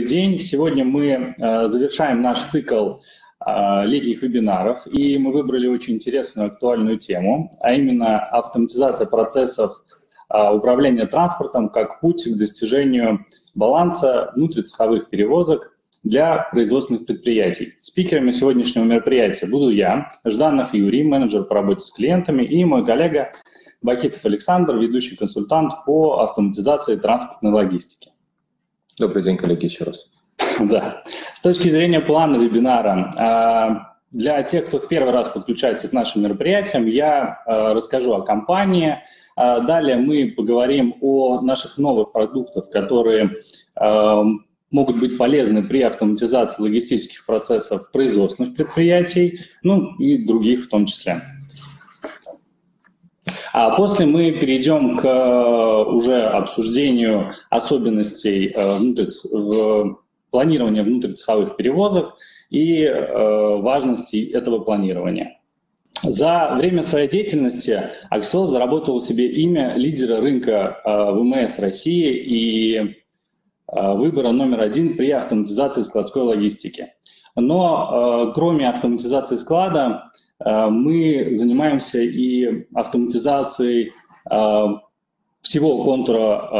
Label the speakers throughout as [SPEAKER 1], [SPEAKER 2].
[SPEAKER 1] день. Сегодня мы э, завершаем наш цикл э, летних вебинаров, и мы выбрали очень интересную актуальную тему, а именно автоматизация процессов э, управления транспортом как путь к достижению баланса внутрицеховых перевозок для производственных предприятий. Спикерами сегодняшнего мероприятия буду я, Жданов Юрий, менеджер по работе с клиентами, и мой коллега Бахитов Александр, ведущий консультант по автоматизации транспортной логистики.
[SPEAKER 2] Добрый день, коллеги, еще раз.
[SPEAKER 1] Да. С точки зрения плана вебинара, а, для тех, кто в первый раз подключается к нашим мероприятиям, я а, расскажу о компании. А, далее мы поговорим о наших новых продуктах, которые могут быть полезны при автоматизации логистических процессов производственных предприятий, ну и других в том числе. А после мы перейдем к э, уже обсуждению особенностей э, внутрицех... планирования внутрицеховых перевозок и э, важности этого планирования. За время своей деятельности Axel заработал себе имя лидера рынка ВМС России и выбора номер один при автоматизации складской логистики. Но кроме автоматизации склада, мы занимаемся и автоматизацией э, всего контура э,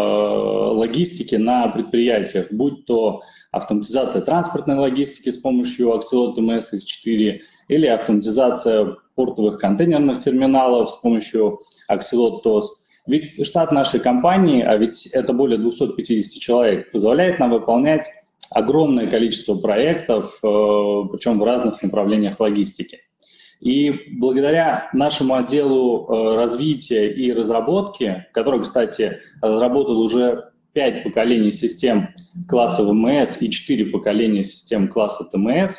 [SPEAKER 1] логистики на предприятиях, будь то автоматизация транспортной логистики с помощью Axelot MS-X4 или автоматизация портовых контейнерных терминалов с помощью Axelot TOS. Ведь штат нашей компании, а ведь это более 250 человек, позволяет нам выполнять огромное количество проектов, причем в разных направлениях логистики. И благодаря нашему отделу э, развития и разработки, который, кстати, разработал уже пять поколений систем класса ВМС и четыре поколения систем класса ТМС,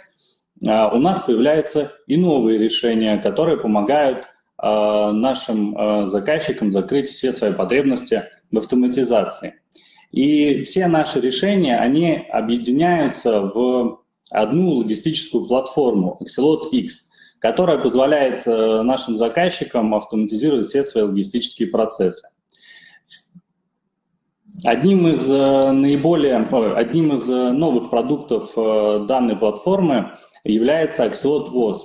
[SPEAKER 1] э, у нас появляются и новые решения, которые помогают э, нашим заказчикам закрыть все свои потребности в автоматизации. И все наши решения, они объединяются в одну логистическую платформу Axelot X – которая позволяет э, нашим заказчикам автоматизировать все свои логистические процессы. Одним из э, наиболее, одним из э, новых продуктов данной платформы является Axelot WOS.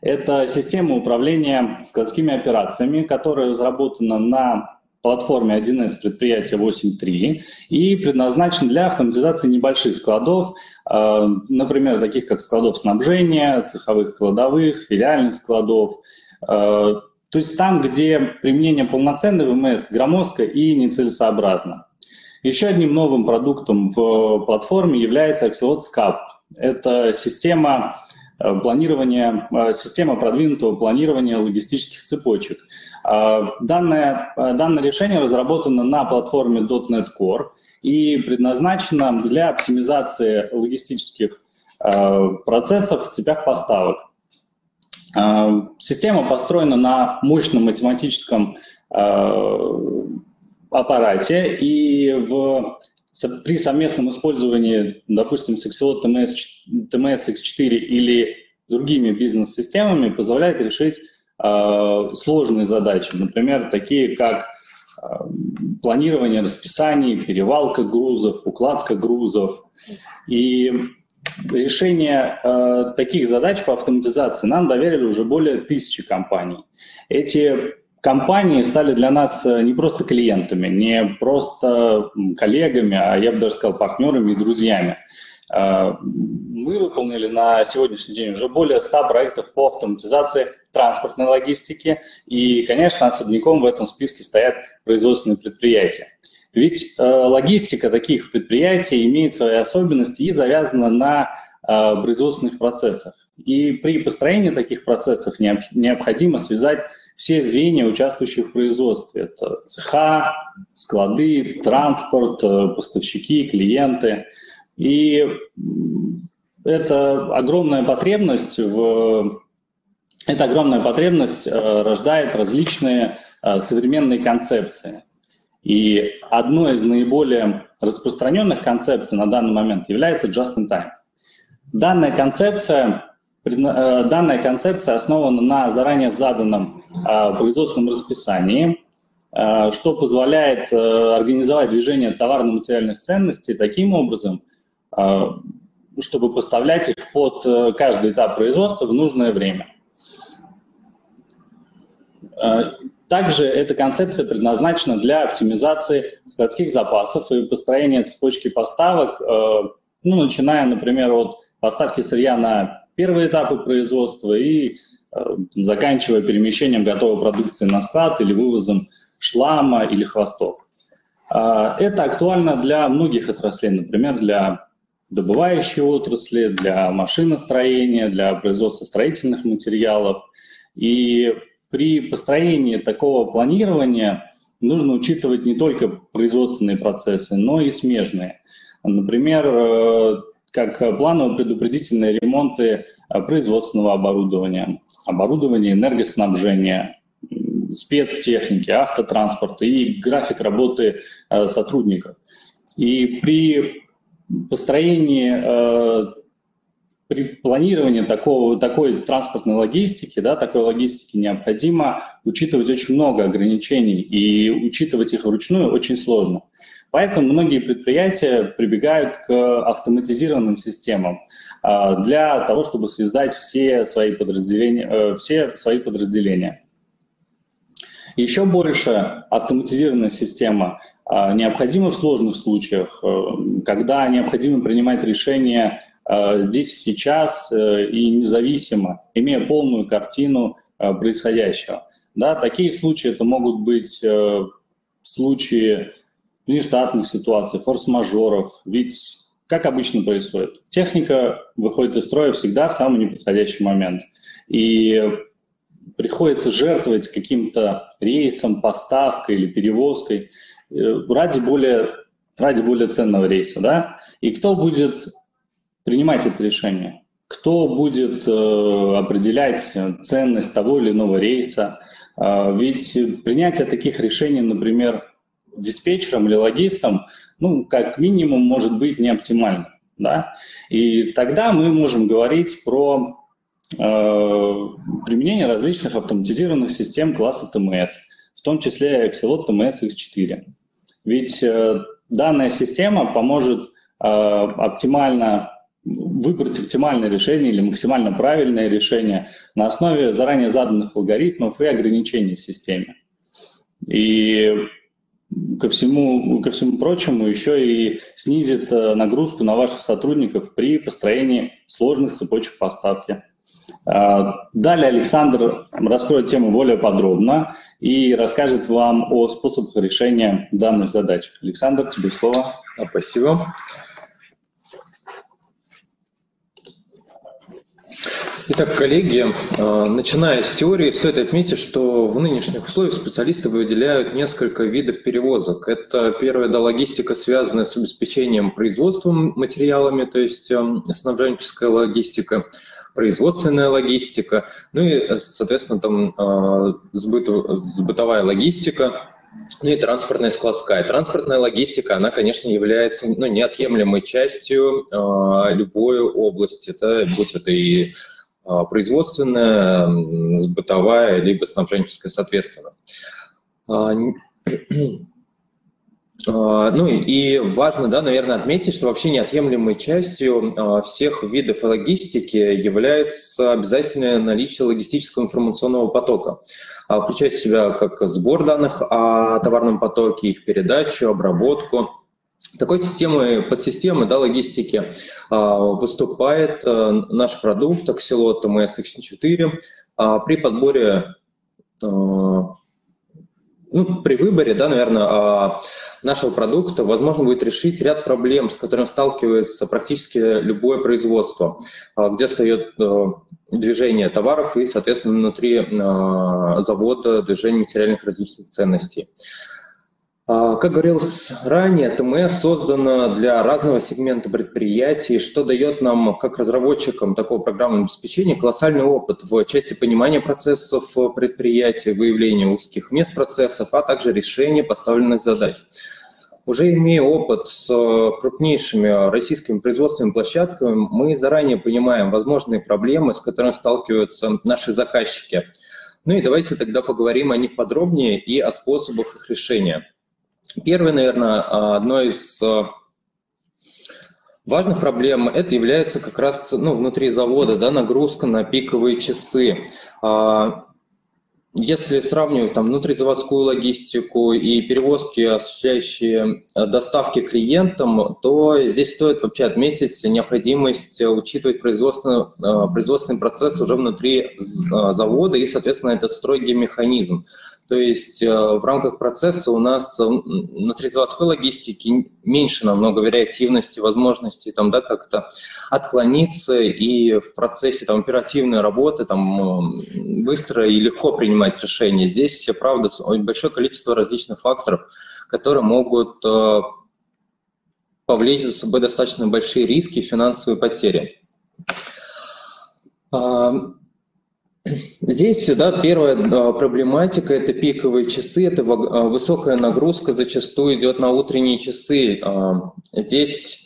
[SPEAKER 1] Это система управления складскими операциями, которая разработана на платформе 1С предприятия 8.3 и предназначен для автоматизации небольших складов, э, например, таких как складов снабжения, цеховых кладовых, филиальных складов. Э, то есть там, где применение полноценной ВМС громоздко и нецелесообразно. Еще одним новым продуктом в платформе является Axelot SCAP. Это система Э, планирования, э, система продвинутого планирования логистических цепочек. Э, данное, данное решение разработано на платформе .NET Core и предназначено для оптимизации логистических процессов в цепях поставок. Система построена на мощном математическом аппарате, и в, при совместном использовании, допустим, Sexilot TMS TMS X4 или другими бизнес-системами позволяет решить э, сложные задачи, например, такие как э, планирование расписаний, перевалка грузов, укладка грузов. И решение э, таких задач по автоматизации нам доверили уже более тысячи компаний. Эти компании стали для нас э, не просто клиентами, не просто коллегами, а я бы даже сказал партнерами и друзьями. Э, мы выполнили на сегодняшний день уже более 100 проектов по автоматизации транспортной логистики, и, конечно, особняком в этом списке стоят производственные предприятия. Ведь э, логистика таких предприятий имеет свои особенности и завязана на производственных процессах. И при построении таких процессов необходимо связать все звенья, участвующие в производстве. Это цеха, склады, транспорт, э, поставщики, клиенты – и это огромная потребность в эта огромная потребность э, рождает различные э, современные концепции. И одной из наиболее распространенных концепций на данный момент является just-in-time. Данная концепция, э, данная концепция основана на заранее заданном производственном расписании, что позволяет организовать движение товарно-материальных ценностей таким образом, чтобы поставлять их под каждый этап производства в нужное время. Также эта концепция предназначена для оптимизации складских запасов и построения цепочки поставок, ну, начиная, например, от поставки сырья на первые этапы производства и заканчивая перемещением готовой продукции на склад или вывозом шлама или хвостов. А, это актуально для многих отраслей, например, для добывающей отрасли, для машиностроения, для производства строительных материалов. И при построении такого планирования нужно учитывать не только производственные процессы, но и смежные. Например, э, как планово-предупредительные ремонты э, производственного оборудования, оборудования энергоснабжения, спецтехники, автотранспорта и график работы э, сотрудников. И при построении, э, при планировании такого, такой транспортной логистики, да, такой логистики необходимо учитывать очень много ограничений, и учитывать их вручную очень сложно. Поэтому многие предприятия прибегают к автоматизированным системам э, для того, чтобы связать все свои подразделения. Все свои подразделения. Еще больше автоматизированная система а, необходима в сложных случаях, э, когда необходимо принимать решения э, здесь и сейчас э, и независимо, имея полную картину происходящего. Да, такие случаи это могут быть случаи внештатных ситуаций, форс-мажоров, ведь как обычно происходит, техника выходит из строя всегда в самый неподходящий момент. И приходится жертвовать каким-то рейсом, поставкой или перевозкой э, ради более, ради более ценного рейса. Да? И кто будет принимать это решение? Кто будет э, определять ценность того или иного рейса? Э, ведь принятие таких решений, например, диспетчером или логистом, ну, как минимум, может быть не оптимально. Да? И тогда мы можем говорить про Э, применение различных автоматизированных систем класса ТМС, в том числе Excelot TMS X4. Ведь э, данная система поможет э, оптимально выбрать оптимальное решение или максимально правильное решение на основе заранее заданных алгоритмов и ограничений в системе. И ко всему, ко всему прочему еще и снизит нагрузку на ваших сотрудников при построении сложных цепочек поставки. А, далее Александр раскроет тему более подробно и расскажет вам о способах решения данных задач. Александр, тебе слово.
[SPEAKER 2] Спасибо. Итак, коллеги, а, начиная с теории, стоит отметить, что в нынешних условиях специалисты выделяют несколько видов перевозок. Это первое, да, логистика, связанная с обеспечением производством материалами, то есть снабженческая логистика – производственная логистика, ну и, соответственно, там а, бытовая логистика, ну и транспортная складская. Транспортная логистика, она, конечно, является ну, неотъемлемой частью э, любой области, да, будь это и э, производственная, бытовая, либо снабженческая, соответственно. А, ну и важно, да, наверное, отметить, что вообще неотъемлемой частью а, всех видов логистики является обязательное наличие логистического информационного потока, а, включая в себя как сбор данных о товарном потоке, их передачу, обработку. Такой системой, подсистемой да, логистики выступает наш продукт Axelot MSX4 при подборе ну, при выборе, да, наверное, а, нашего продукта возможно будет решить ряд проблем, с которыми сталкивается практически любое производство, а, где встает э, движение товаров и, соответственно, внутри а, завода движение материальных различных ценностей. А, как говорилось ранее, ТМС создано для разного сегмента предприятий, что дает нам, как разработчикам такого программного обеспечения, колоссальный опыт в части понимания процессов предприятия, выявления узких мест процессов, а также решения поставленных задач. Уже имея опыт с крупнейшими российскими производственными площадками, мы заранее понимаем возможные проблемы, с которыми сталкиваются наши заказчики. Ну и давайте тогда поговорим о них подробнее и о способах их решения. Первое, наверное, одно из важных проблем это является как раз ну, внутри завода да, нагрузка на пиковые часы. А, если сравнивать там внутризаводскую логистику и перевозки, осуществляющие доставки клиентам, то здесь стоит вообще отметить необходимость учитывать производственный, производственный процесс уже внутри завода и, соответственно, этот строгий механизм. То есть в рамках процесса у нас внутри заводской логистики меньше намного вариативности, возможностей там, да, как-то отклониться и в процессе там, оперативной работы там, быстро и легко принимать решения. Здесь, правда, большое количество различных факторов, которые могут э, повлечь за собой достаточно большие риски и финансовые потери. А, здесь, да, первая э, проблематика – это пиковые часы, это э, высокая нагрузка зачастую идет на утренние часы. А, здесь а,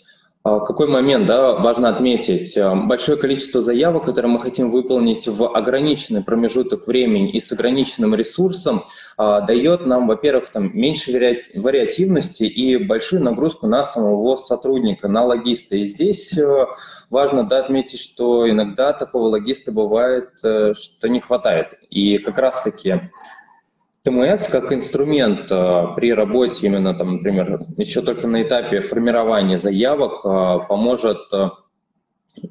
[SPEAKER 2] какой момент да, важно отметить? А, большое количество заявок, которые мы хотим выполнить в ограниченный промежуток времени и с ограниченным ресурсом, а, дает нам, во-первых, там, меньше вариативности и большую нагрузку на самого сотрудника, на логиста. И здесь э, важно да, отметить, что иногда такого логиста бывает, э, что не хватает. И как раз-таки ТМС как инструмент а, при работе именно, там, например, еще только на этапе формирования заявок а, поможет а,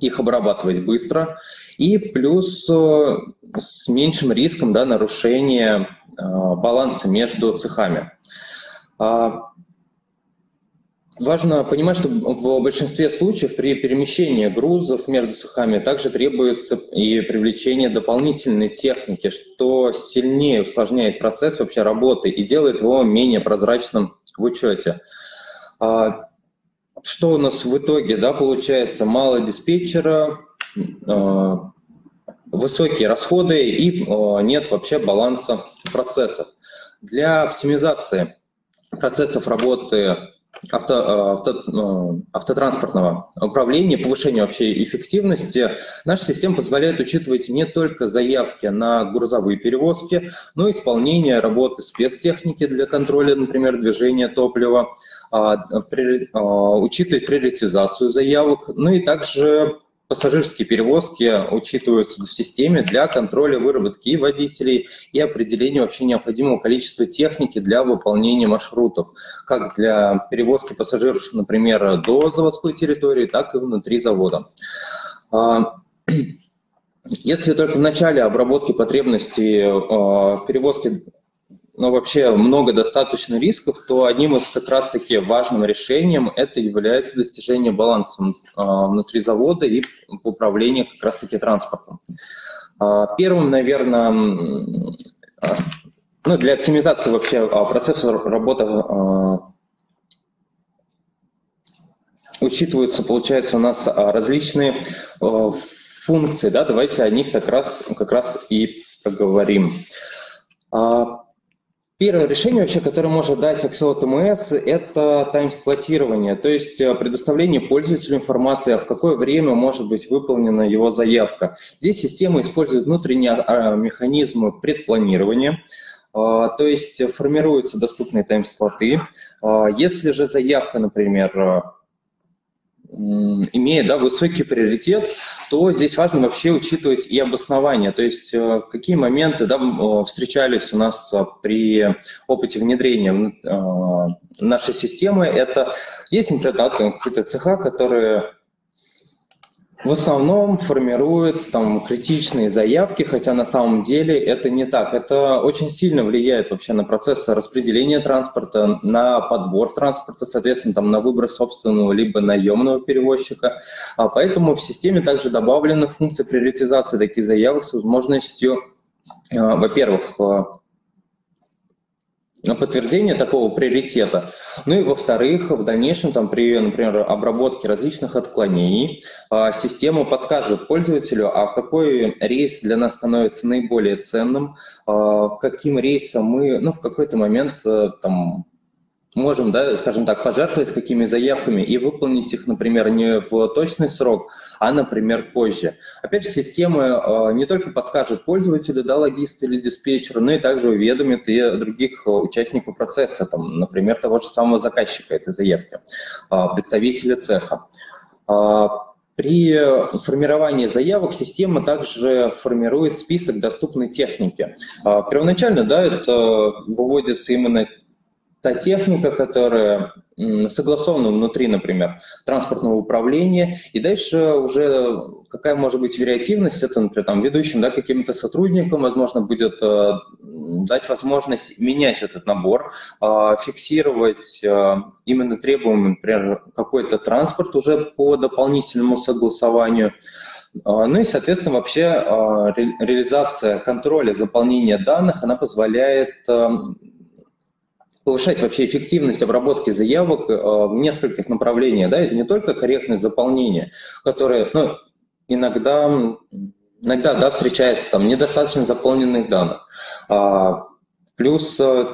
[SPEAKER 2] их обрабатывать быстро и плюс с меньшим риском да, нарушения баланса между цехами. Важно понимать, что в большинстве случаев при перемещении грузов между цехами также требуется и привлечение дополнительной техники, что сильнее усложняет процесс вообще работы и делает его менее прозрачным в учете. А, что у нас в итоге да, получается? Мало диспетчера, а, высокие расходы и а, нет вообще баланса процессов. Для оптимизации процессов работы авто, э, авто, ну, автотранспортного управления, повышения вообще эффективности, наша система позволяет учитывать не только заявки на грузовые перевозки, но и исполнение работы спецтехники для контроля, например, движения топлива, а, а, учитывать приоритизацию заявок, ну и также Пассажирские перевозки учитываются в системе для контроля выработки водителей и определения вообще необходимого количества техники для выполнения маршрутов, как для перевозки пассажиров, например, до заводской территории, так и внутри завода. А, если только в начале обработки потребностей а, перевозки но вообще много достаточно рисков, то одним из как раз-таки важным решением это является достижение баланса а, внутри завода и управление как раз-таки транспортом. А, первым, наверное, а, ну, для оптимизации вообще процесса работы учитываются, получается, у нас различные функции, да, давайте о них как раз, как раз и поговорим. Первое решение, вообще, которое может дать Axel TMS, это таймслотирование, то есть э, предоставление пользователю информации, а в какое время может быть выполнена его заявка. Здесь система использует внутренние а, механизмы предпланирования, а, то есть формируются доступные тайм-слоты. А, если же заявка, например, имея да, высокий приоритет, то здесь важно вообще учитывать и обоснование, то есть э, какие моменты да, встречались у нас э, при опыте внедрения э, нашей системы. Это есть, например, да, какие-то цеха, которые в основном формирует там критичные заявки, хотя на самом деле это не так. Это очень сильно влияет вообще на процесс распределения транспорта, на подбор транспорта, соответственно, там, на выбор собственного либо наемного перевозчика. А поэтому в системе также добавлена функция приоритизации таких заявок с возможностью, а, во-первых, а, подтверждение такого приоритета. Ну и во-вторых, в дальнейшем там, при, например, обработке различных отклонений а, система подскажет пользователю, а какой рейс для нас становится наиболее ценным, а, каким рейсом мы ну, в какой-то момент э, там, можем, да, скажем так, пожертвовать какими заявками и выполнить их, например, не в точный срок, а, например, позже. Опять же, система э, не только подскажет пользователю, да, логисту или диспетчеру, но и также уведомит и других э, участников процесса, там, например, того же самого заказчика этой заявки, э, представителя цеха. При формировании заявок система также формирует список доступной техники. Первоначально да, это выводится именно та техника, которая согласована внутри, например, транспортного управления, и дальше уже какая может быть вариативность, это, например, там, ведущим, да, каким-то сотрудникам, возможно, будет э, дать возможность менять этот набор, э, фиксировать э, именно требуемый, например, какой-то транспорт уже по дополнительному согласованию, ну и, соответственно, вообще ре реализация контроля заполнения данных, она позволяет повышать вообще эффективность обработки заявок э, в нескольких направлениях, да, не только корректность заполнения, которое, ну, иногда, иногда, да, встречается там недостаточно заполненных данных, а, плюс э,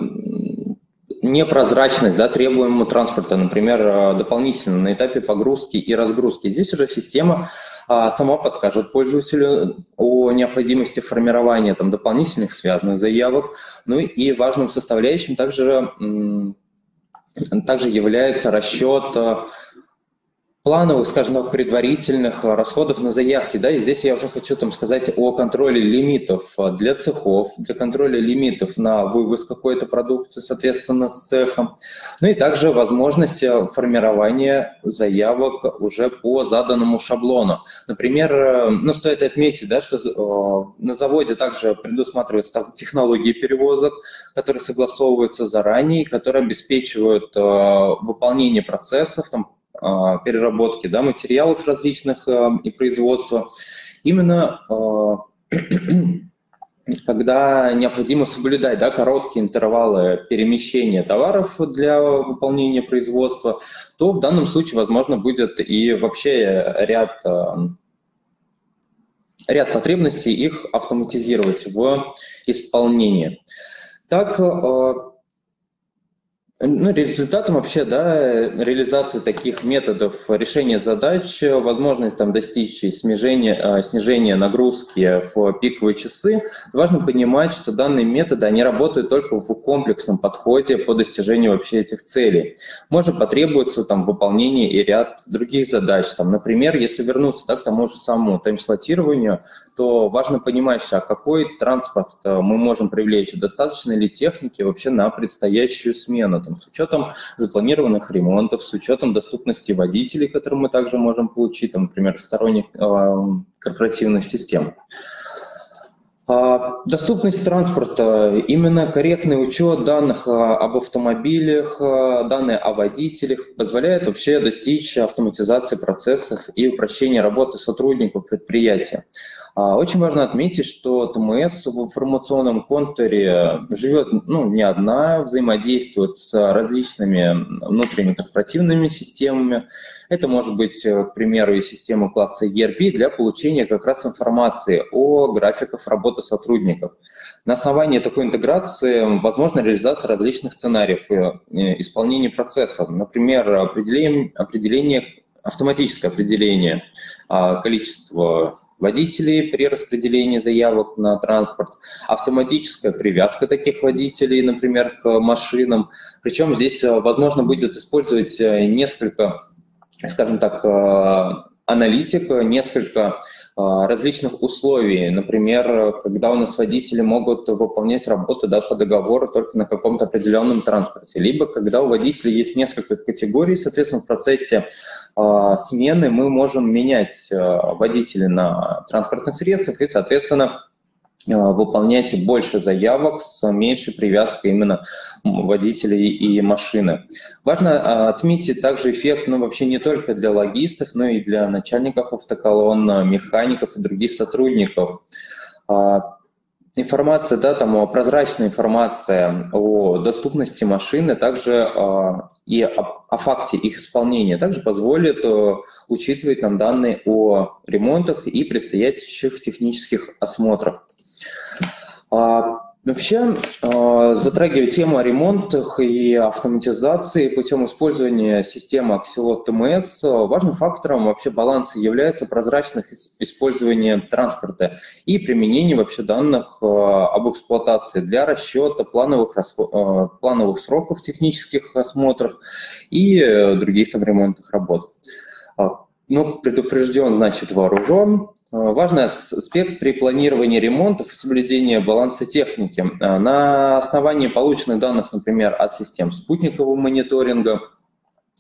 [SPEAKER 2] непрозрачность да, требуемого транспорта, например, э, дополнительно на этапе погрузки и разгрузки. Здесь уже система а, сама подскажет пользователю о необходимости формирования там, дополнительных связанных заявок. Ну и важным составляющим также, также является расчет э, плановых, скажем так, предварительных э, расходов на заявки. Да, и здесь я уже хочу там сказать о контроле лимитов э, для цехов, для контроля лимитов на вывоз какой-то продукции, соответственно, с цехом. Ну и также возможность э, формирования заявок уже по заданному шаблону. Например, ну, стоит отметить, да, что на заводе также предусматриваются технологии перевозок, которые согласовываются заранее, которые обеспечивают выполнение процессов, там, переработки да, материалов различных а, и производства, именно а, когда необходимо соблюдать да, короткие интервалы перемещения товаров для выполнения производства, то в данном случае, возможно, будет и вообще ряд, ряд потребностей их автоматизировать в исполнении. Так, ну, результатом вообще, да, реализации таких методов решения задач, возможность там достичь снижения, а, снижения нагрузки в пиковые часы, важно понимать, что данные методы, они работают только в комплексном подходе по достижению вообще этих целей. Может потребуется там выполнение и ряд других задач. Там, например, если вернуться да, к тому же самому таймслотированию, то важно понимать, а какой транспорт э, мы можем привлечь, достаточно ли техники вообще на предстоящую смену там, с учетом запланированных ремонтов, с учетом доступности водителей, которые мы также можем получить, там, например, сторонних э, корпоративных систем. А, доступность транспорта, именно корректный учет данных а, об автомобилях, данные о водителях позволяет вообще достичь автоматизации процессов и упрощения работы сотрудников предприятия. А, очень важно отметить, что ТМС в информационном контуре живет ну, не одна, взаимодействует с различными внутренними корпоративными системами. Это может быть, к примеру, и система класса ERP для получения как раз информации о графиках работы сотрудников. На основании такой интеграции возможна реализация различных сценариев э, исполнения процессов. Например, определение, определение автоматическое определение а, количества водителей при распределении заявок на транспорт, автоматическая привязка таких водителей, например, к машинам. Причем здесь э, возможно будет использовать э, несколько, скажем так, э, аналитик, несколько различных условий. Например, когда у нас водители могут выполнять работу да, по договору только на каком-то определенном транспорте, либо когда у водителей есть несколько категорий, соответственно, в процессе э, смены мы можем менять э, водителей на транспортных средствах и, соответственно, э, выполнять больше заявок с меньшей привязкой именно водителей и машины. Важно отметить также эффект, ну, вообще не только для логистов, но и для начальников автоколонн, механиков и других сотрудников информация, да, там прозрачная информация о доступности машины, также э, и о, о факте их исполнения, также позволит э, учитывать нам данные о ремонтах и предстоящих технических осмотрах. А, Вообще, э, затрагивая тему о ремонтах и автоматизации путем использования системы Axelot TMS, важным фактором вообще баланса является прозрачность использования транспорта и применение вообще данных э, об эксплуатации для расчета плановых, э, плановых сроков технических осмотров и других там ремонтных работ. Ну, предупрежден, значит, вооружен. Важный аспект при планировании ремонтов и соблюдении баланса техники. На основании полученных данных, например, от систем спутникового мониторинга,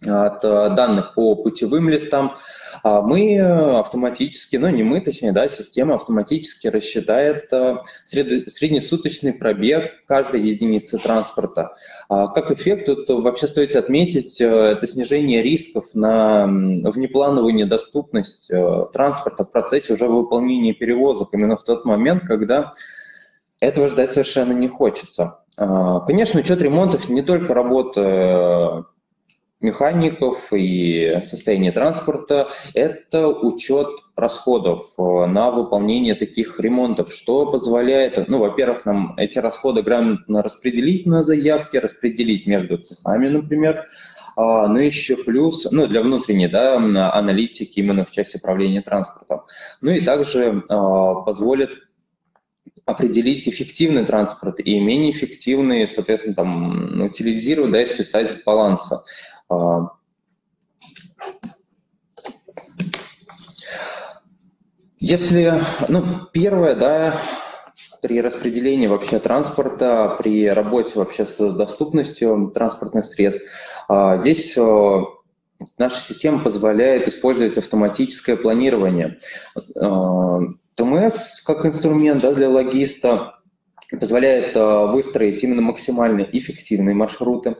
[SPEAKER 2] от данных по путевым листам, а мы автоматически, ну не мы, точнее, да, система автоматически рассчитает э, среднесуточный пробег каждой единицы транспорта. А как эффект, тут вообще стоит отметить, э, это снижение рисков на внеплановую недоступность э, транспорта в процессе уже выполнения перевозок именно в тот момент, когда этого ждать совершенно не хочется. А, конечно, учет ремонтов не только работа механиков и состояние транспорта – это учет расходов э, на выполнение таких ремонтов, что позволяет, ну, во-первых, нам эти расходы грамотно распределить на заявки, распределить между цехами, например, а, ну, еще плюс, ну, для внутренней, да, аналитики именно в части управления транспортом. Ну, и также а, позволит определить эффективный транспорт и менее эффективный, соответственно, там, утилизировать, да, и списать с баланса. А, если, ну, первое, да, при распределении вообще транспорта, при работе вообще с доступностью транспортных средств, а, здесь а, наша система позволяет использовать автоматическое планирование. ТМС как инструмент да, для логиста позволяет э, выстроить именно максимально эффективные маршруты.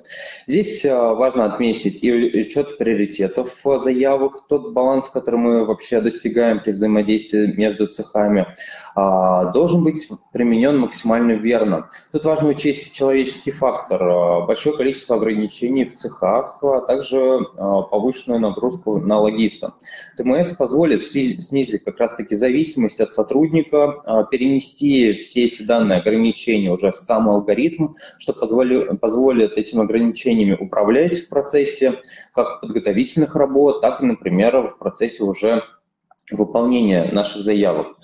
[SPEAKER 2] Здесь э, важно отметить и учет приоритетов э, заявок, тот баланс, который мы вообще достигаем при взаимодействии между цехами, должен быть применен максимально верно. Тут важно учесть человеческий фактор, большое количество ограничений в цехах, а также повышенную нагрузку на логиста. ТМС позволит снизить как раз-таки зависимость от сотрудника, перенести все эти данные ограничения уже в сам алгоритм, что позволит, этими ограничениями управлять в процессе как подготовительных работ, так и, например, в процессе уже выполнения наших заявок.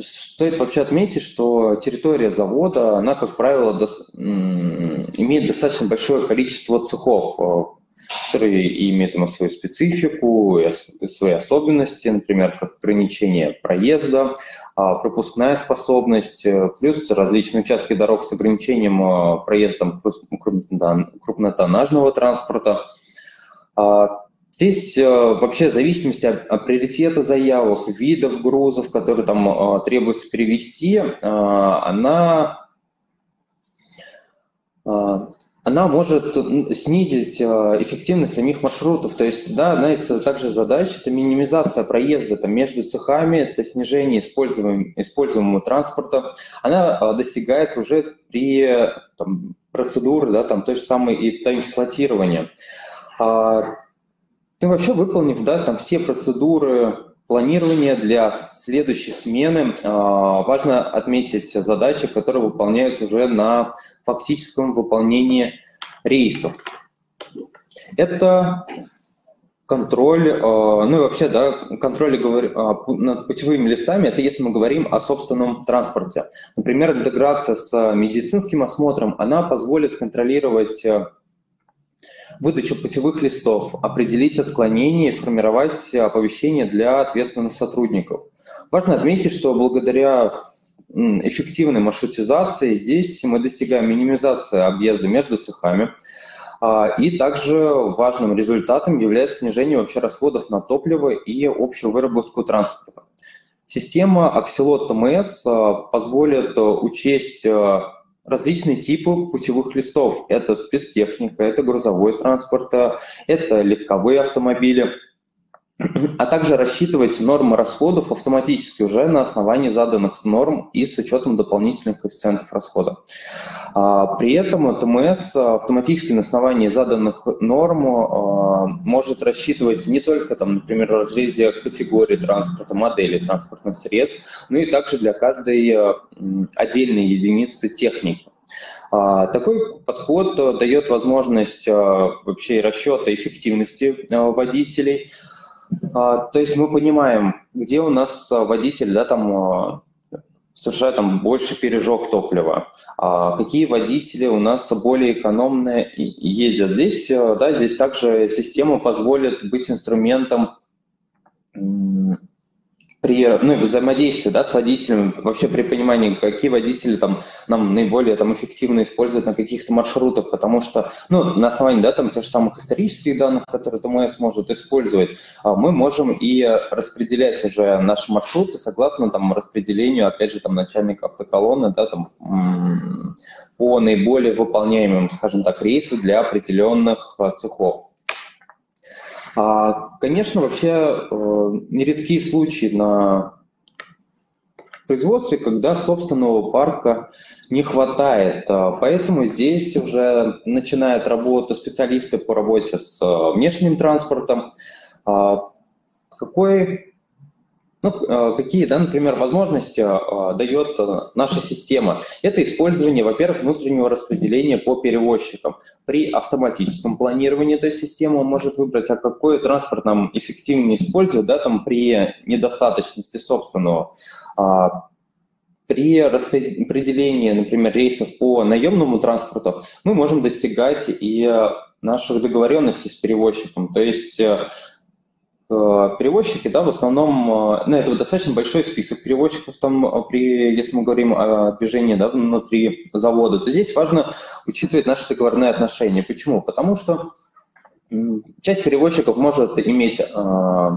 [SPEAKER 2] А, стоит вообще отметить, что территория завода, она, как правило, дос, имеет достаточно большое количество цехов, которые имеют ему свою специфику, свои особенности, например, как ограничение проезда, а, пропускная способность, э, плюс различные участки дорог с ограничением а, проезда крупнотоннажного транспорта. А, здесь э, вообще в зависимости от, от приоритета заявок, видов грузов, которые там требуется перевести, она она может снизить а, эффективность самих маршрутов. То есть, да, одна из также задач – это минимизация проезда там, между цехами, это снижение используемого, используемого транспорта. Она а, достигается уже при там, процедуре да, там, той же самой и тайм-слотирования. А, ну, вообще, выполнив да, там, все процедуры планирования для следующей смены, важно отметить задачи, которые выполняются уже на фактическом выполнении рейсов. Это контроль, э, ну и вообще, да, контроль э, над путевыми листами, это если мы говорим о собственном транспорте. Например, интеграция с медицинским осмотром, она позволит контролировать выдачу путевых листов, определить отклонения и сформировать оповещения для ответственных сотрудников. Важно отметить, что благодаря эффективной маршрутизации здесь мы достигаем минимизации объезда между цехами. А, и также важным результатом является снижение вообще расходов на топливо и общую выработку транспорта. Система Axelot TMS а, позволит а, учесть различные типы путевых листов. Это спецтехника, это грузовой транспорт, это легковые автомобили – а также рассчитывать нормы расходов автоматически уже на основании заданных норм и с учетом дополнительных коэффициентов расхода. А, при этом ТМС автоматически на основании заданных норм а, может рассчитывать не только, там, например, в разрезе категории транспорта, модели транспортных средств, но и также для каждой отдельной единицы техники. Такой подход дает возможность вообще расчета эффективности водителей – а, то есть мы понимаем, где у нас а, водитель, да, там а, совершают там больше пережог топлива, а какие водители у нас более экономные ездят. Здесь, да, здесь также система позволит быть инструментом при ну, взаимодействии да, с водителем, вообще при понимании, какие водители там, нам наиболее там, эффективно использовать на каких-то маршрутах, потому что ну, на основании да, там, тех же самых исторических данных, которые ТМС может использовать, а, мы можем и распределять уже наши маршруты согласно там, распределению, опять же, там, начальника автоколонны да, там, по наиболее выполняемым, скажем так, рейсам для определенных а, цехов. А, конечно, вообще э, нередки случаи на производстве, когда собственного парка не хватает. А, поэтому здесь уже начинают работу специалисты по работе с э, внешним транспортом. А, какой ну, а, какие, да, например, возможности а, дает а, наша система? Это использование, во-первых, внутреннего распределения по перевозчикам. При автоматическом планировании этой системы может выбрать, а какой транспорт нам эффективнее использовать, да, там при недостаточности собственного. При распределении, например, рейсов по наемному транспорту мы можем достигать и наших договоренностей с перевозчиком. То есть Э, перевозчики, да, в основном, э, ну, это достаточно большой список перевозчиков, там, э, при, если мы говорим о движении, да, внутри завода, то здесь важно учитывать наши договорные отношения. Почему? Потому что часть перевозчиков может иметь э,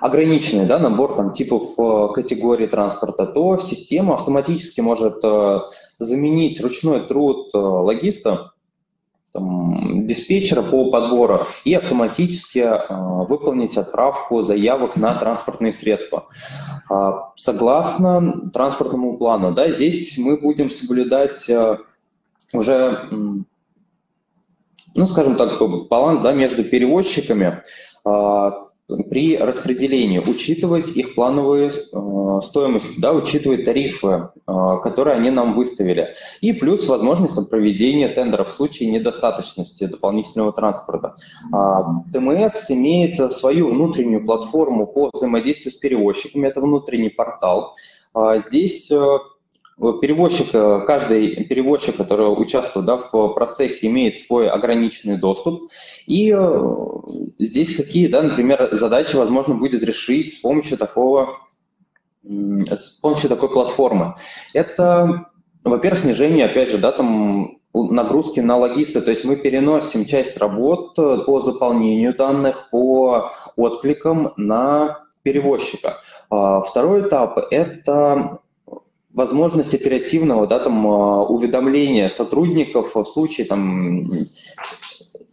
[SPEAKER 2] ограниченный да, набор там, типов категорий транспорта, то система автоматически может э, заменить ручной труд э, логиста там, диспетчера по подбору и автоматически э, выполнить отправку заявок на транспортные средства. Э, согласно транспортному плану, да, здесь мы будем соблюдать э, уже, ну, скажем так, баланс да, между перевозчиками, при распределении учитывать их плановые э, стоимости, да, учитывать тарифы, э, которые они нам выставили. И плюс возможность проведения тендеров в случае недостаточности дополнительного транспорта. Э, ТМС имеет свою внутреннюю платформу по взаимодействию с перевозчиками, это внутренний портал. Э, здесь э, перевозчик, э, каждый перевозчик, который участвует да, в процессе, имеет свой ограниченный доступ. И э, здесь какие, да, например, задачи возможно будет решить с помощью такого с помощью такой платформы. Это, во-первых, снижение, опять же, да, там нагрузки на логисты, то есть мы переносим часть работ по заполнению данных, по откликам на перевозчика. А второй этап – это возможность оперативного да, там, а, уведомления сотрудников в случае там,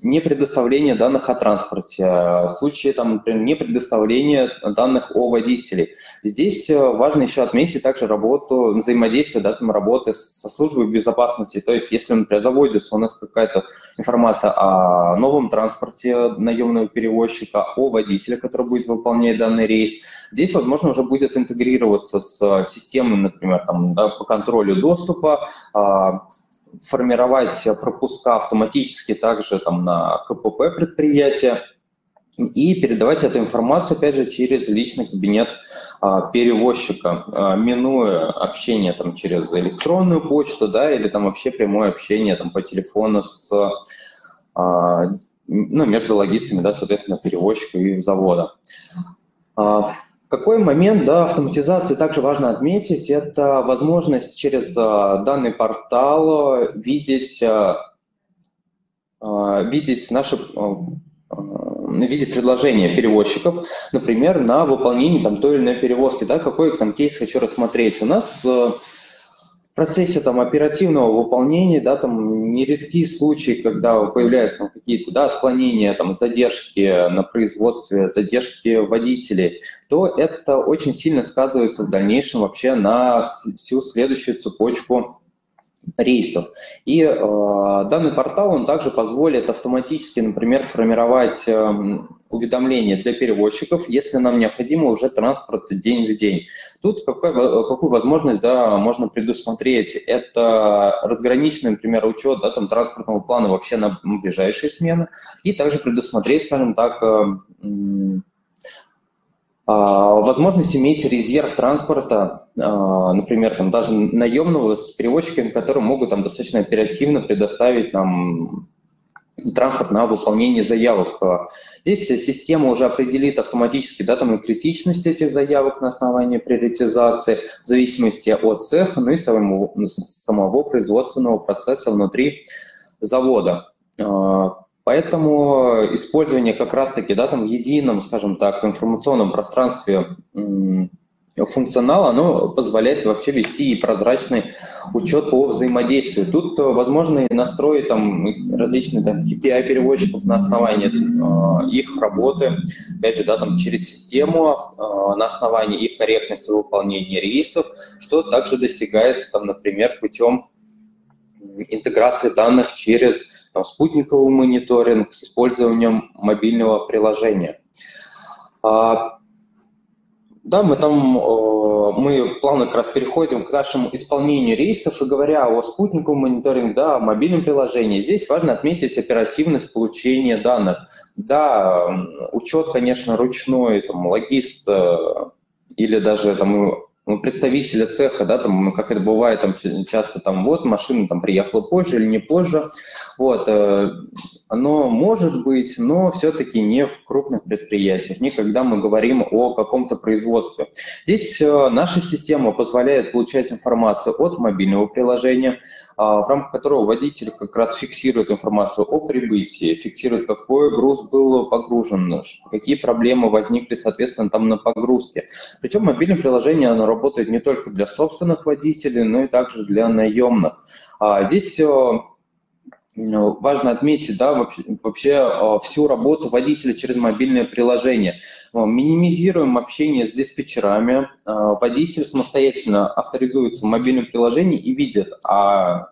[SPEAKER 2] не предоставления данных о транспорте, в случае, там, например, не предоставления данных о водителе. Здесь э, важно еще отметить также работу, взаимодействие, да, там, работы со службой безопасности. То есть, если, например, заводится у нас какая-то информация о новом транспорте наемного перевозчика, о водителе, который будет выполнять данный рейс, здесь, возможно, уже будет интегрироваться с системой, например, там, да, по контролю доступа, а, формировать пропуска автоматически также там, на КПП предприятия и передавать эту информацию, опять же, через личный кабинет а, перевозчика, а, минуя общение там, через электронную почту, да, или там вообще прямое общение там, по телефону с, а, ну, между логистами, да, соответственно, перевозчика и завода. Какой момент да, автоматизации также важно отметить, это возможность через а, данный портал видеть, а, а, видеть наши видеть предложения перевозчиков, например, на выполнение там, той или иной перевозки. Да, какой там кейс хочу рассмотреть. У нас в процессе там, оперативного выполнения, да, там нередки случаи, когда появляются там, какие-то да, отклонения, там, задержки на производстве, задержки водителей, то это очень сильно сказывается в дальнейшем вообще на всю следующую цепочку рейсов. И э, данный портал, он также позволит автоматически, например, формировать э, уведомления для перевозчиков, если нам необходимо уже транспорт день в день. Тут какой, какую возможность да, можно предусмотреть? Это разграниченный, например, учет да, там, транспортного плана вообще на ближайшие смены, и также предусмотреть, скажем так, э, Возможность иметь резерв транспорта, например, там даже наемного с перевозчиками, которые могут там достаточно оперативно предоставить нам транспорт на выполнение заявок. Здесь система уже определит автоматически да, там и критичность этих заявок на основании приоритизации в зависимости от цеха, ну и самого, самого производственного процесса внутри завода. Поэтому использование как раз-таки да, там в едином, скажем так, информационном пространстве функционал, оно позволяет вообще вести и прозрачный учет по взаимодействию. Тут э, возможно и настроить там различные там, KPI-переводчиков на основании э, их работы, опять же, да, там через систему, э, на основании их корректности выполнения рейсов, что также достигается, там, например, путем интеграции данных через там, спутниковый мониторинг с использованием мобильного приложения. А, да, мы там, э, мы плавно как раз переходим к нашему исполнению рейсов, и говоря о спутниковом мониторинге, да, о мобильном приложении, здесь важно отметить оперативность получения данных. Да, учет, конечно, ручной, там, логист э, или даже там представителя цеха, да, там, как это бывает, там часто там вот машина там приехала позже или не позже, вот, э, оно может быть, но все-таки не в крупных предприятиях, не когда мы говорим о каком-то производстве. Здесь э, наша система позволяет получать информацию от мобильного приложения, а, в рамках которого водитель как раз фиксирует информацию о прибытии, фиксирует, какой груз был погружен, какие проблемы возникли, соответственно, там на погрузке. Причем мобильное приложение, оно работает не только для собственных водителей, но и также для наемных. А, здесь э, важно отметить, да, вообще, вообще а, всю работу водителя через мобильное приложение. Минимизируем общение с диспетчерами. А, водитель самостоятельно авторизуется в мобильном приложении и видит, а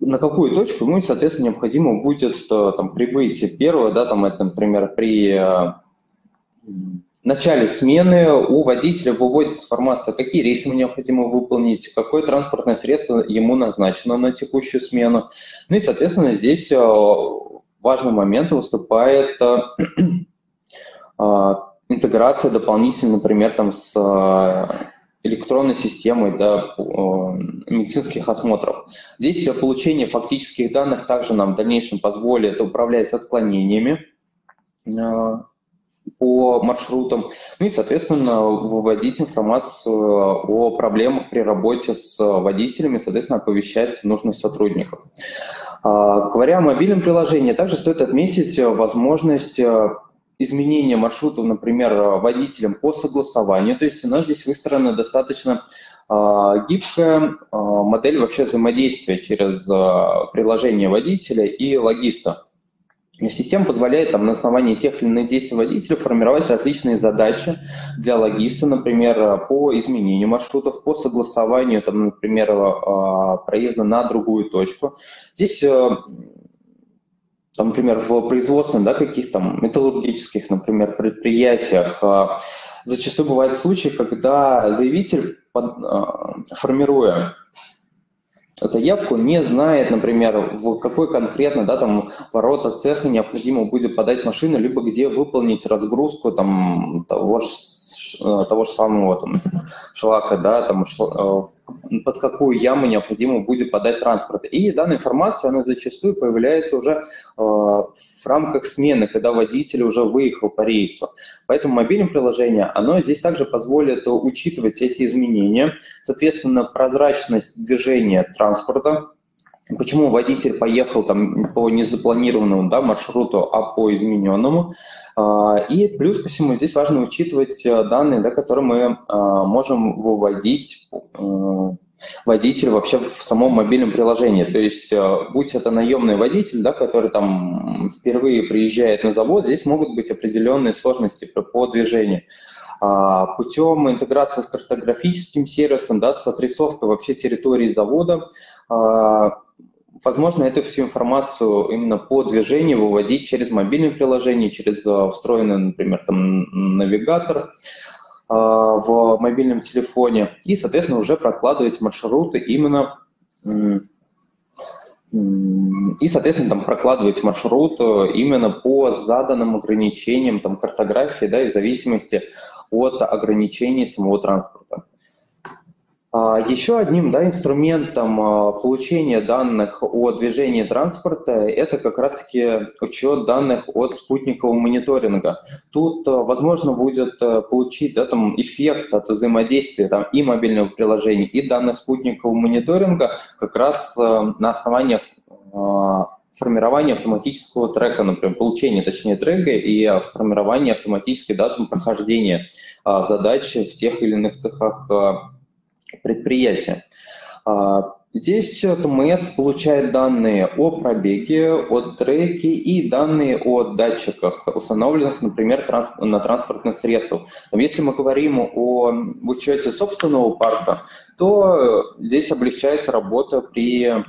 [SPEAKER 2] на какую точку ему, соответственно, необходимо будет там, прибыть. Первое, да, там это, например, при начале смены у водителя выводится информация, какие рейсы ему необходимо выполнить, какое транспортное средство ему назначено на текущую смену. Ну и, соответственно, здесь э, важный момент выступает э, э, интеграция дополнительно, например, там с электронной системой да, медицинских осмотров. Здесь получение фактических данных также нам в дальнейшем позволит управлять отклонениями по маршрутам, ну и, соответственно, выводить информацию о проблемах при работе с водителями, соответственно, оповещать нужных сотрудников. А, говоря о мобильном приложении, также стоит отметить возможность э, изменения маршрутов, например, водителям по согласованию. То есть у нас здесь выстроена достаточно а, гибкая а, модель вообще взаимодействия через приложение водителя и логиста. Система позволяет там, на основании тех или иных действий водителя формировать различные задачи для логиста, например, по изменению маршрутов, по согласованию, там, например, а, проезда на другую точку. Здесь э, там, например, в производственных, да, каких-то металлургических, например, предприятиях а, зачастую бывают случаи, когда заявитель, формируя заявку, не знает, например, в какой конкретно, да, там, ворота цеха необходимо будет подать машину, либо где выполнить разгрузку там того же Э, того же самого там, шлака, да, там, шл, э, под какую яму необходимо будет подать транспорт. И данная информация, она зачастую появляется уже э, в рамках смены, когда водитель уже выехал по рейсу. Поэтому мобильное приложение, оно здесь также позволит учитывать эти изменения, соответственно, прозрачность движения транспорта, Почему водитель поехал там по незапланированному да, маршруту, а по измененному. А, и плюс ко всему здесь важно учитывать э, данные, да, которые мы а, можем выводить э, водителю вообще в самом мобильном приложении. То есть, э, будь это наемный водитель, да, который там впервые приезжает на завод, здесь могут быть определенные сложности по движению. А, путем интеграции с картографическим сервисом, да, с отрисовкой вообще территории завода, Возможно, эту всю информацию именно по движению выводить через мобильное приложение, через а, встроенный, например, там, навигатор а, в мобильном телефоне и, соответственно, уже прокладывать маршруты именно и, соответственно, там прокладывать маршрут именно по заданным ограничениям там, картографии, да, и в зависимости от ограничений самого транспорта. А, Еще одним да, инструментом а, получения данных о движении транспорта это как раз-таки учет данных от спутникового мониторинга. Тут а, возможно будет получить да, там, эффект от взаимодействия там, и мобильного приложения, и данных спутникового мониторинга как раз на основании формирования автоматического трека, например, получения, точнее, трека и формирования автоматической даты прохождения задач в тех или иных цехах предприятия. А, здесь ТМС получает данные о пробеге, о треке и данные о датчиках, установленных, например, на транспортных средствах. Если мы говорим о учете собственного парка, то здесь облегчается работа при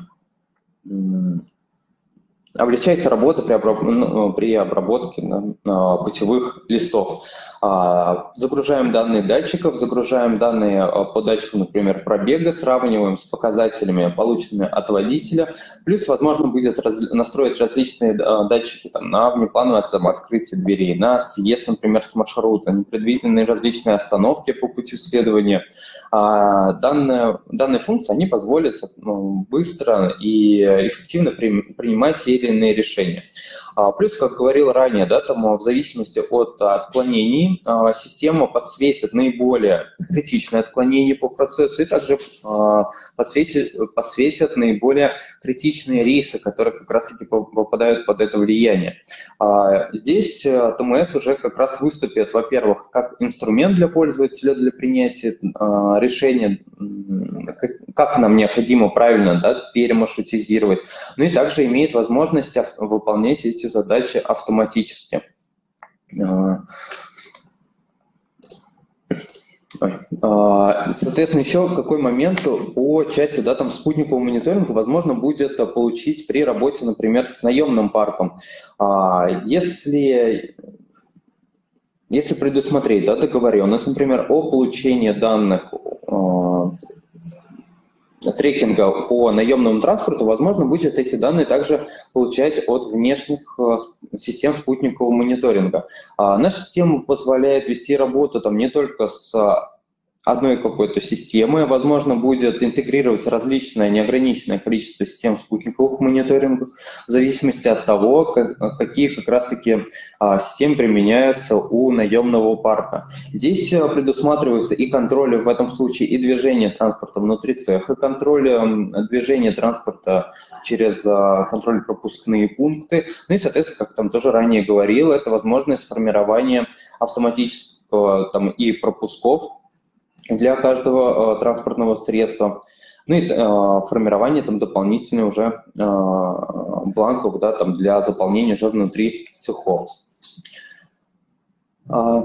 [SPEAKER 2] облегчается работа при, обраб... Ну, при обработке путевых листов. А, загружаем данные датчиков, загружаем данные а, по датчикам, например, пробега, сравниваем с показателями, полученными от водителя. Плюс, возможно, будет раз... настроить различные а, датчики там, на внеплановое там, открытие дверей, на съезд, например, с маршрута, непредвиденные различные остановки по пути следования. Данные, данные функции, они позволят ну, быстро и эффективно принимать те или иные решения. А, плюс, как говорил ранее, да, там, в зависимости от отклонений а, система подсветит наиболее критичные отклонения по процессу и также а, подсветит, подсветит наиболее критичные рейсы, которые как раз-таки попадают под это влияние. Здесь ТМС уже как раз выступит, во-первых, как инструмент для пользователя для принятия решения, как нам необходимо правильно да, перемаршрутизировать, ну и также имеет возможность выполнять эти эти задачи автоматически. А, а, соответственно, еще какой момент по части да, там, спутникового мониторинга возможно будет получить при работе, например, с наемным парком. А, если, если предусмотреть да, договоренность, например, о получении данных трекинга по наемному транспорту, возможно, будет эти данные также получать от внешних э, систем спутникового мониторинга. А наша система позволяет вести работу там не только с одной какой-то системы. Возможно, будет интегрироваться различное неограниченное количество систем спутниковых мониторингов в зависимости от того, как, какие как раз-таки а, системы применяются у наемного парка. Здесь а, предусматривается и контроль в этом случае и движение транспорта внутри цеха, контроль а, движения транспорта через а, контроль-пропускные пункты. Ну и, соответственно, как там тоже ранее говорил, это возможность формирования автоматического там, и пропусков для каждого э, транспортного средства. Ну и э, формирование там дополнительных уже э, бланков да, там для заполнения уже внутри цехов. А,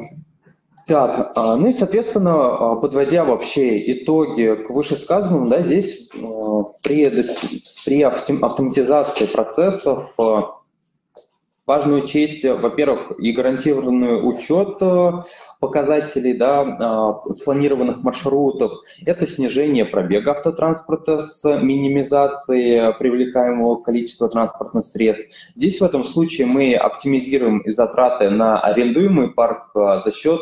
[SPEAKER 2] так, а, ну и, соответственно, а, подводя вообще итоги к вышесказанному, да, здесь при, при автоматизации процессов важно учесть, во-первых, и гарантированный учет показателей да, а, спланированных маршрутов. Это снижение пробега автотранспорта с минимизацией привлекаемого количества транспортных средств. Здесь в этом случае мы оптимизируем и затраты на арендуемый парк за счет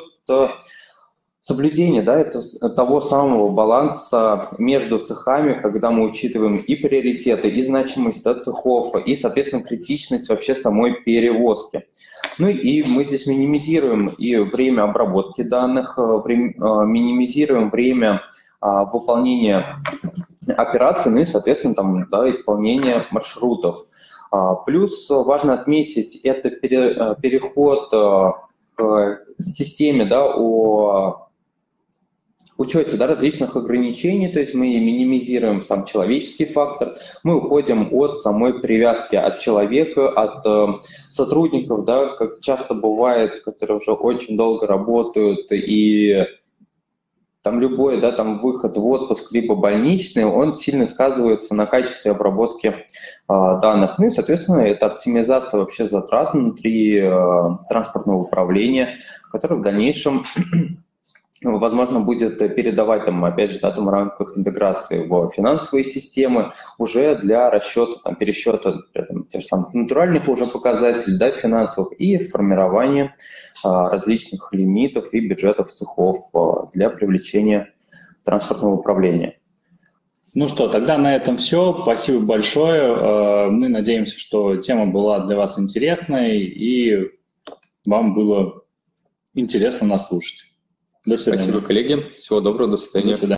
[SPEAKER 2] соблюдение да, это, того самого баланса между цехами, когда мы учитываем и приоритеты, и значимость да, цехов, и, соответственно, критичность вообще самой перевозки. Ну и мы здесь минимизируем и время обработки данных, э, время, э, минимизируем время а, выполнения операций, ну и, соответственно, там, да, исполнения маршрутов. А, плюс важно отметить, это пере, э, переход к системе да, о учете да, различных ограничений, то есть мы минимизируем сам человеческий фактор, мы уходим от самой привязки от человека, от э, сотрудников, да, как часто бывает, которые уже очень долго работают и там любой, да, там выход в отпуск либо больничный, он сильно сказывается на качестве обработки э, данных. Ну и, соответственно, это оптимизация вообще затрат внутри э, транспортного управления, которая в дальнейшем возможно, будет передавать там, опять же, да, там, в рамках интеграции в финансовые системы уже для расчета, там, пересчета там, тех же самых натуральных уже показателей, да, финансовых и формирования а, различных лимитов и бюджетов цехов а, для привлечения транспортного управления.
[SPEAKER 1] Ну что, тогда на этом все. Спасибо большое. А, мы надеемся, что тема была для вас интересной и вам было интересно нас слушать.
[SPEAKER 2] До свидания. Спасибо, коллеги. Всего доброго. До свидания. До свидания.